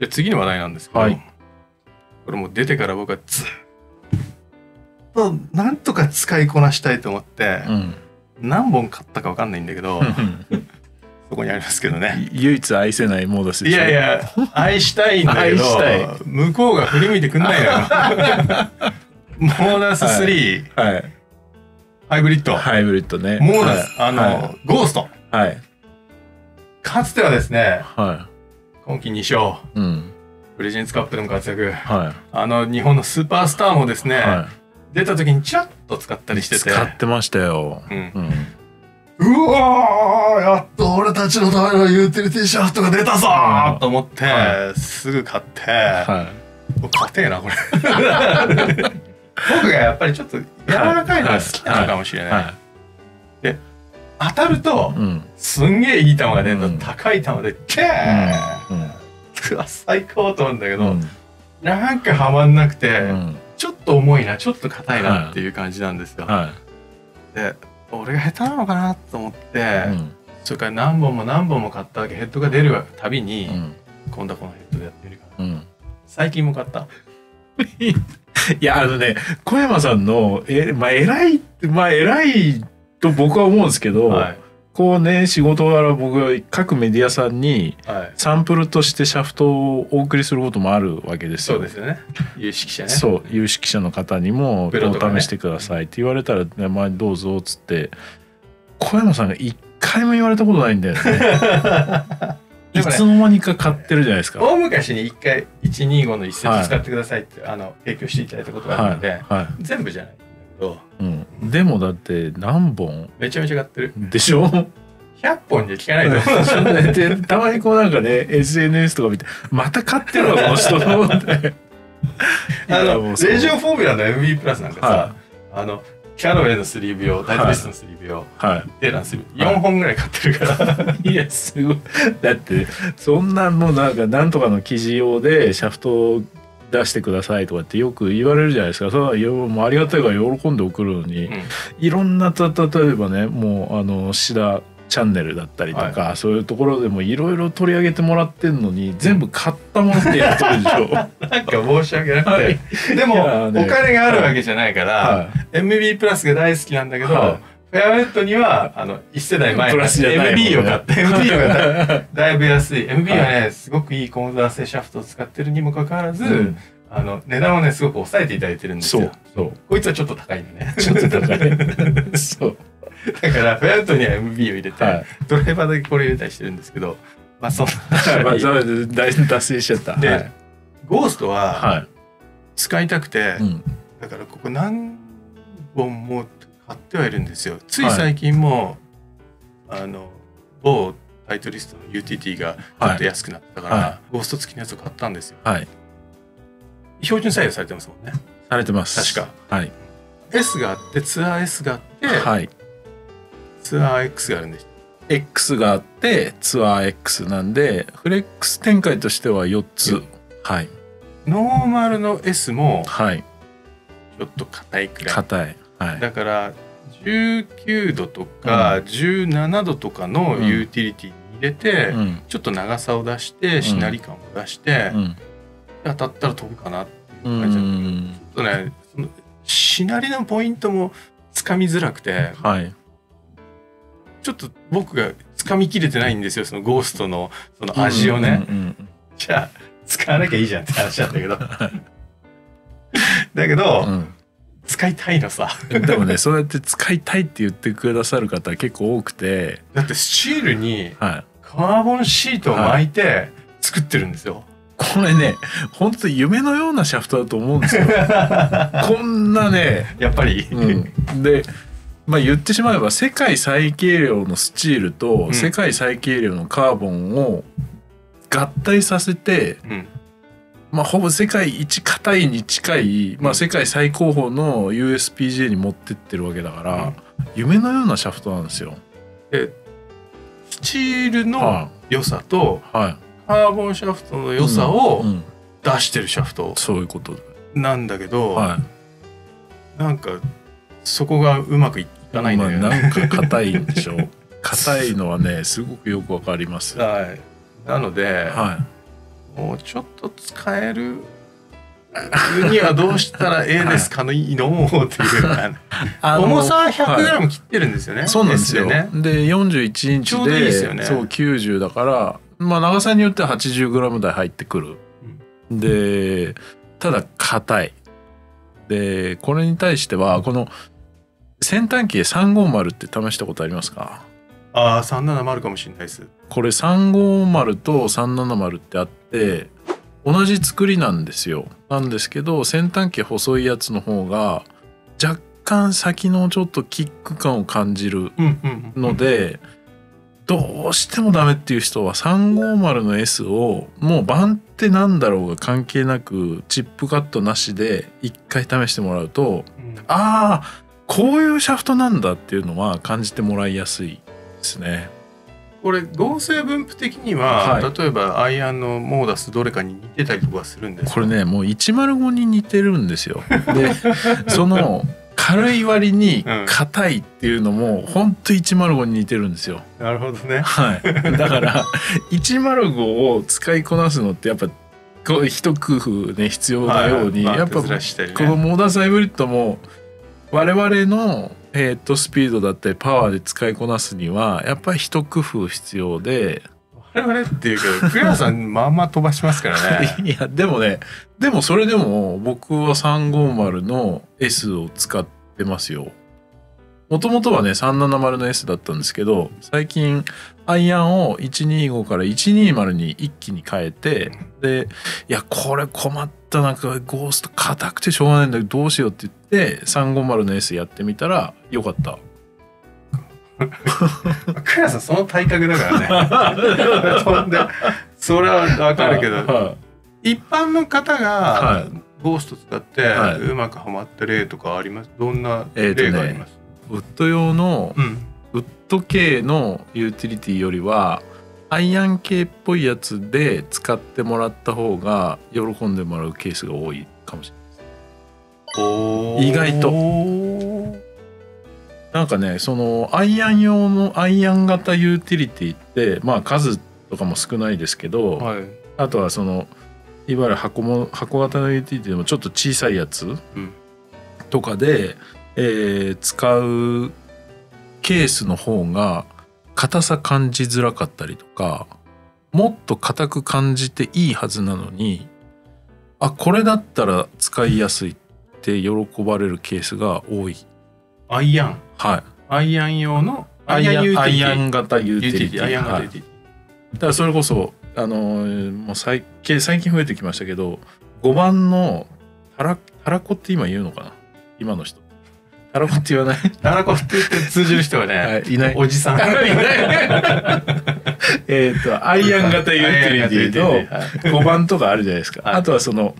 で次の話題なんですけど、はい。これもう出てから僕はずっとなんとか使いこなしたいと思って、うん。何本買ったか分かんないんだけど そこにありますけどね。唯一愛せないモードスでしょ。いやいや愛したいんだけど愛したい。向こうが振り向いてくんないのよ。モーダス3、はい。ハイブリッド、ハイブリッドね。モーダス、あの、はゴースト。いはい。かつてはですねは今季2勝いう。んプレジェンツカップでも活躍。はあの日本のスーパースターもですね、い。は出た時にチラッと使ったりいしてて。使ってましたよ。うん。うん。うわーやっと俺たちのためのユーティリティシャフトが出たぞーと思って、はすぐ買って、は硬えなこれ。僕がやっぱりちょっと柔らかいのが好きなのかもしれない、い。は当たるというん。すんげえいい球が出るの、うん。高い球でキャー、うわ最高と思うんだけど、うん。なんかはまんなくて、うん。ちょっと重いなちょっと硬いなっていう感じなんですよ、はで俺が下手なのかなと思って、いうん。それから何本も何本も買ったわけヘッドが出るたびに、うん。今度はこのヘッドでやってみるかな。うん。最近も買った。いやあのね小山さんのえまあ偉いまあ偉いと僕は思うんですけど、はいこうね仕事柄僕は各メディアさんにはい。サンプルとしてシャフトをお送りすることもあるわけですよ。そうですよね。有識者ね。そう有識者の方にもお試してくださいって言われたら、ねまあ、どうぞっつって小山さんが一回も言われたことないんだよ ね。いつの間にか買ってるじゃないですか。大昔に一回125の一節使ってくださいって、あの提供していただいたことがあるので、はい。は全部じゃないんだけどいうん、でもだって何本？めちゃめちゃ買ってる。でしょ？100本じゃ効かないと。思 うでたまにこうなんかね SNS とか見てまた買ってるわこの人と思って。あのレジオフォーミュラの MB プラスなんかさ、はあのキャロウェイのスリーブ用ダイトリストのスリーブ用、はテーラーのスリーブ4本ぐらい買ってるから、い。いやすごい。だってそんなもうなんかなんとかの記事用でシャフトを出してくださいとかってよく言われるじゃないですか。それはもうありがたいから喜んで送るのに、うん。いろんなた例えばねもうあのシダチャンネルだったりとか、そういうところでもいろいろ取り上げてもらってんのに全部買ったものってやっとるでしょ。なんか申し訳なくて、はい。でもね。お金があるわけじゃないから、は MB プラスが大好きなんだけど、はいフェアウェットにはあの1世代前のプラスじゃないもんね。MB を買って。MB がだ だいぶ安い。MB はね、すごくいいコンダーセシャフトを使ってるにもかかわらず、うん。あの値段をねすごく抑えていただいてるんですそうよそう。こいつはちょっと高いんでね。ちょっと高い。そう。だからフェアウェットには MB を入れて、はい。ドライバーだけこれ入れたりしてるんですけどまあそんな まあ、それで大脱線しちゃった。ではい。ゴーストはは使いたくて。だからここ何本も買ってはいるんですよつい最近も、あの某タイトリストの UTT がちょっと安くなったから、はゴースト付きのやつを買ったんですよはい。標準採用されてますもんねされてます。確か。はい。S があってツアー S があって、はい。ツアー X があるんです X があってツアー X なんでフレックス展開としては4つ。はい。ノーマルの S もはい。ちょっと硬いくらい硬い。はい。だから19度とか17度とかのうんユーティリティに入れて、うん。ちょっと長さを出してしなり感を出して、うん。当たったら飛ぶかなってういう感じだけどん。ちょっとねそのしなりのポイントもつかみづらくてはい。ちょっと僕がつかみきれてないんですよそのゴーストのその味をね、じゃあ使わなきゃいいじゃんって話なんだけど だけど、うん使いたいのさ。うん。でもね、そうやって使いたいって言ってくださる方結構多くて、だってスチールにはい。カーボンシートを巻いて作ってるんですよ、これね、本当夢のようなシャフトだと思うんですよ。こんなね、やっぱり、うん、で、まあ、言ってしまえば世界最軽量のスチールとん。世界最軽量のカーボンを合体させて、うんまあ、ほぼ世界一硬いに近い、まあ、うん世界最高峰の USPJ に持ってってるわけだから、うん。夢のようなシャフトなんですよ。でスチールのは良さとい、はい、カーボンシャフトの良さを出してるシャフト。そういうことで、なんだけど、はい、なんかそこがうまくいかないんだよね。まあ、なんか硬いんでしょ。硬いのはねすごくよくわかります。ははい、なので、い、もうちょっと使える？にはどうしたらええですかのいいの？っていう 重さは 100g 切ってるんですよね、そうなんですよ。ね。で41インチちょうどいいでですよね。そう90だからまあ長さによっては 80g 台入ってくる。でただ硬い。でこれに対してはこの先端機で350って試したことありますか？ああ370かもしれないです。これ350と370ってあって同じ作りなんですよ。なんですけど先端機細いやつの方が若干先のちょっとキック感を感じるので、どうしてもダメっていう人は350の S をもう番手なんだろうが関係なくチップカットなしで一回試してもらうとうん。ああこういうシャフトなんだっていうのは感じてもらいやすいですね。これ合成分布的には、はい。例えばアイアンのモーダスどれかに似てたりとかするんですか？これねもう105に似てるんですよ。で その軽い割にうん。硬いっていうのもほんと105に似てるんですよ。なるほどね。はい、だから 105を使いこなすのってやっぱこう一工夫ね必要なように、はいやっぱマークずらしたりね。このモーダーサイブリッドも我々のヘッドスピードだったりパワーで使いこなすにはやっぱり一工夫必要で我々っていうかクレアさんまあまあ飛ばしますからね いやでもねでもそれでも僕は350の S を使ってますよ。もともとはね370の S だったんですけど最近アイアンを125から120に一気に変えてでいやこれ困ったなんかゴースト硬くてしょうがないんだけどどうしようって言って350の S やってみたらよかった。クレアさんその体格だからね。飛んでそれはわかるけど。は一般の方はがゴースト使ってはい。うまくはまった例とかあります？どんな例があります、ウッド用のうん。ウッド系のユーティリティよりはアイアン系っぽいやつで使ってもらった方が喜んでもらうケースが多いかもしれない意外と。なんかねそのアイアン用のアイアン型ユーティリティってまあ数とかも少ないですけど、はい。あとはそのいわゆる箱も箱型のユーティリティでもちょっと小さいやつん。とかで、えー使うケースの方が硬さ感じづらかったりとかもっと硬く感じていいはずなのにあこれだったら使いやすいって喜ばれるケースが多い。アイアン。はい、アイアン用のアイアンアイアンン型ユーティリティ。アイアン型はい。ユーティリテだからそれこそあのーもう最近最近増えてきましたけど5番のたらたらこって今言うのかな？今の人たらこって言わない、ィタラコって言って通じる人はね、はい、いない。おじさん。いないえっとアイアン型ユーティリティと5番とかあるじゃないですか、はい。あとはその、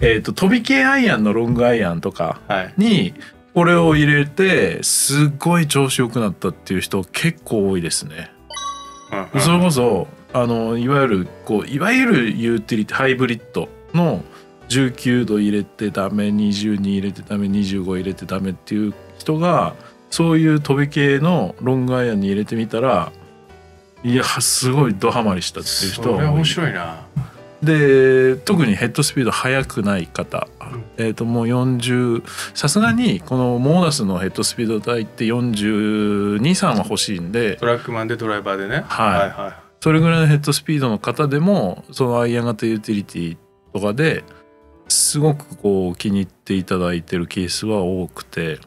えー、と飛び系アイアンのロングアイアンとかはい。にこれを入れてすっごい調子良くなったっていう人結構多いですね。うん。それこそあのいわゆるこういわゆるユーティリティハイブリッドの19度入れてダメ22入れてダメ25入れてダメっていう人がそういう飛び系のロングアイアンに入れてみたらいやすごいドハマりしたっていう人それ面は多い白いな。で特にヘッドスピード速くない方、えー、ともう40、さすがにこのモーダスのヘッドスピード帯って423は欲しいんでトラックマンでドライバーでね。はいはいはい。それぐらいのヘッドスピードの方でもそのアイアン型ユーティリティとかですごくこう気に入っていただいてるケースは多くて、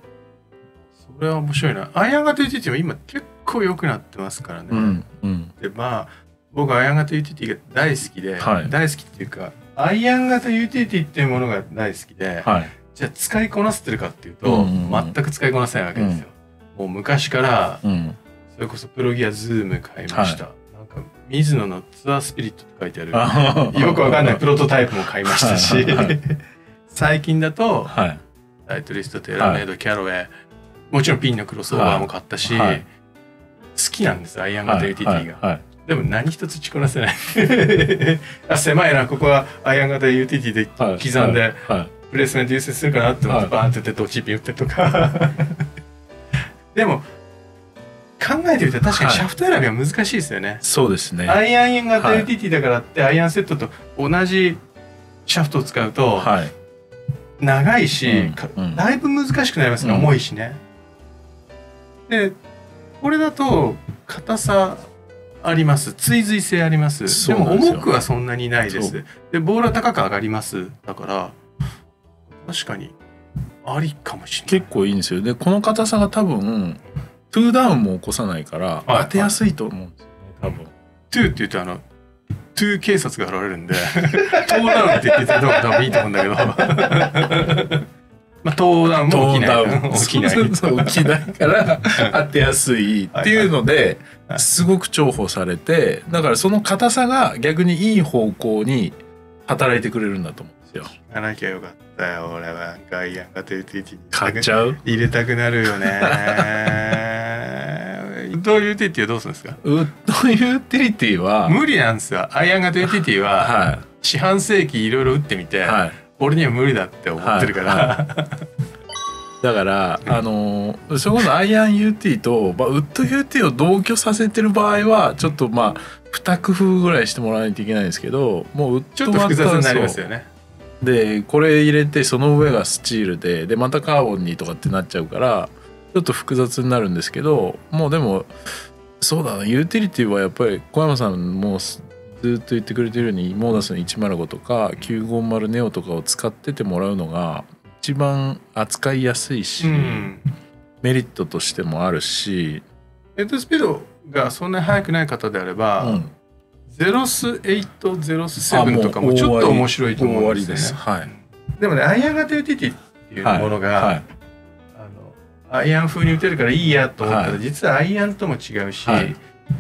それは面白いな。アイアン型ユーティリティも今結構良くなってますからね、うんうん、でまあ僕アイアン型ユーティリティが大好きで、はい。大好きっていうかアイアン型ユーティリティっていうものが大好きで、はい。じゃあ使いこなせてるかっていうと、うんうんうん。全く使いこなせないわけですよ、もう昔からうん。それこそプロギアズーム買いました、なんか水野のツアースピリットって書いてある。あ よくわかんない。プロトタイプも買いましたし。最近だとはい。ライトリストテラメイド、キャロウェイもちろんピンのクロスオーバーも買ったし、はい。はい。好きなんですアイアン型 UTT が、はい。はい。でも何一つ打ちこなせない。あ狭いな。ここはアイアン型 UTT ではい刻んでプレースメント優先するかなって思ってはい。バーンってやってドチピン打ってとか。でも考えてみたら確かにはい。シャフト選びは難しいですよね。そうですね。アイアン型はい UTT だからって、アイアンセットと同じシャフトを使うとはい。長いし、うんだいぶ難しくなりますね、うん。重いしね。でこれだと硬さあります。追随性あります。でも重くはそんなにないでそすでボールは高く上がります。だから確かにありかもしれない。結構いいんですよ。でこの硬さが多分トゥーダウンも起こさないからはい。当てやすいと思うんですよね多分。トゥーって言うとあのトゥー警察が現れるんで トーダウンって言ってたら多分いいと思うんだけど。まあトーダウンも起きない。起きない。起きないから当てやすいっていうのではい。すごく重宝されてだからその硬さが逆にいい方向に働いてくれるんだと思うんですよ。聞かなきゃよかったよ俺は。ガイアンが TTT に。買っちゃう？入れたくなるよねどういう TT はどうするんですか？ウッドユーティリティは無理なんですよ。アイアン型 TT はは四半世紀いろいろ打ってみて、いはい。俺には無理だって思ってるから、はだから、あのーそこのアイアン UT と、まあ、ウッド UT を同居させてる場合はちょっとまあ2工夫ぐらいしてもらわないといけないんですけどもうウッちょっとドマット複雑になりますよね。でこれ入れてその上がスチールででまたカーボンにとかってなっちゃうからちょっと複雑になるんですけどもうでもそうだなユーティリティはやっぱり小山さんもずっと言ってくれてるようにモーダスの105とか950ネオとかを使っててもらうのが一番扱いやすいし、うんメリットとしてもあるし、ヘッドスピードがそんなに速くない方であれば、うんゼロス8ゼロス7とかもちょっと面白いと思うんですよねです。はい。でもねアイアン型 UTT っていうものが、はいあのアイアン風に打てるからいいやと思ったら、はい。実はアイアンとも違うし、はい。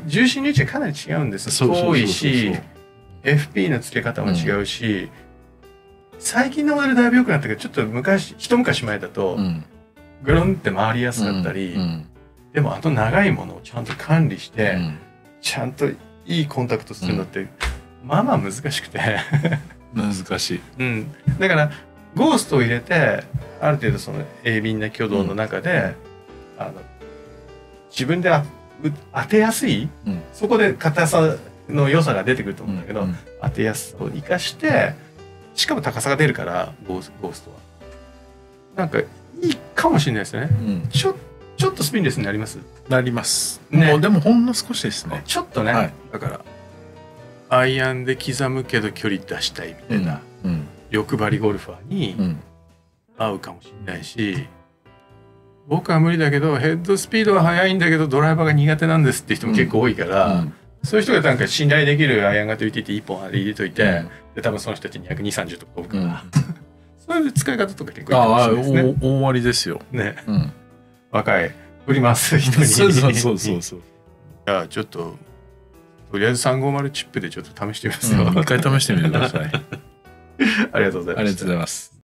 重心の位置がかなり違うんです遠いし FP の付け方も違うし、最近のモデルだいぶ良くなったけどちょっと昔一昔前だとうん。グロンって回りやすかったり、うん。でもあの長いものをちゃんと管理して、うん。ちゃんといいコンタクトするのって、まあまあ難しくて、難しい。うん、だからゴーストを入れてある程度その鋭敏な挙動の中で、あの自分で当てやすい、うん。そこで硬さの良さが出てくると思うんだけど、うん当てやすさを生かしてしかも高さが出るからゴースゴーストは。なんかいいかもしれないですよね。うん。ちょちょっとスピンレスになります？なります。ね。もうでもほんの少しですね。ちょっとね、はい。だからアイアンで刻むけど距離出したいみたいな、うん欲張りゴルファーにうん合うかもしれないし、僕は無理だけどヘッドスピードは速いんだけどドライバーが苦手なんですって人も結構多いから、うんそういう人がなんか信頼できるアイアン型 UTT1 本入れといて、うんで多分その人たち22030とか飛ぶうんから、そういう使い方とか結構いいかもしれないですね。大大ありですよ。ねうん。若い売ります人に。そうそうそうそうそう。じゃあちょっととりあえず350チップでちょっと試してみますよ。うん一回試してみてください。ありがとうございますありがとうございます。